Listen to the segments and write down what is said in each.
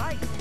Nice.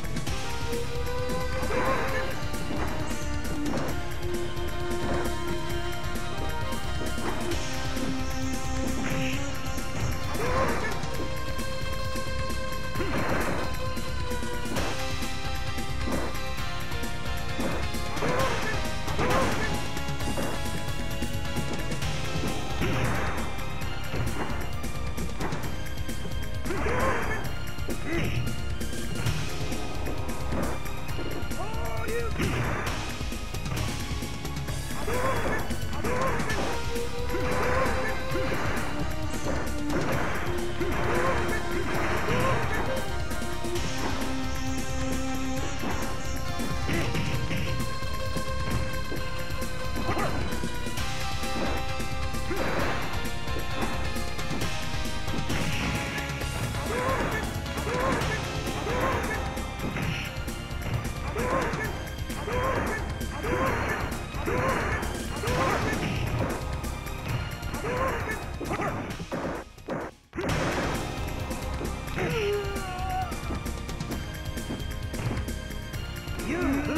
Hmm.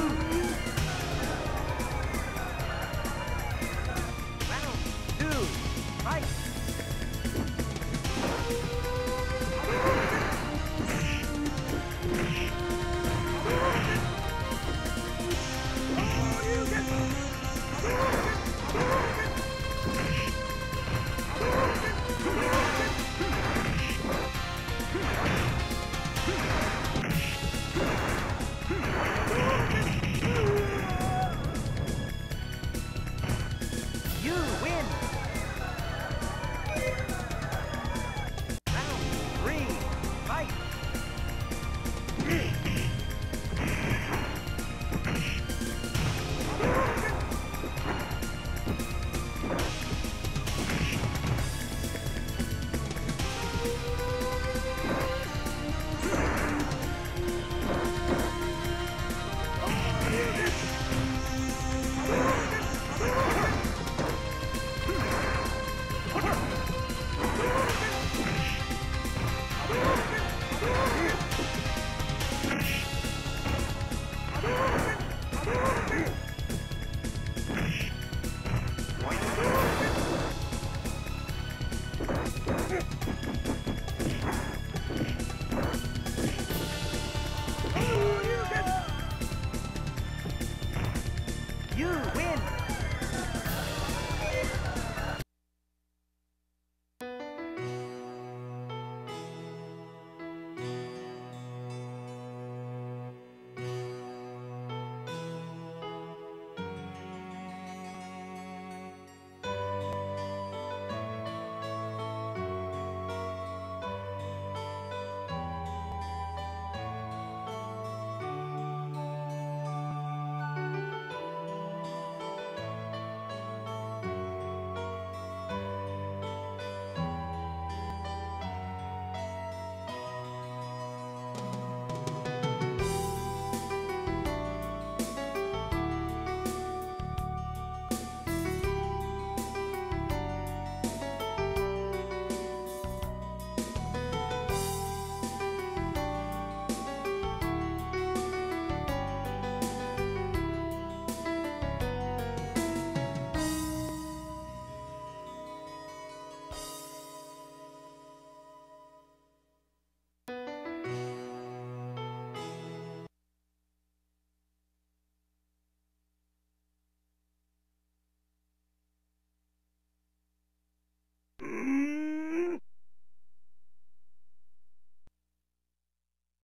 You.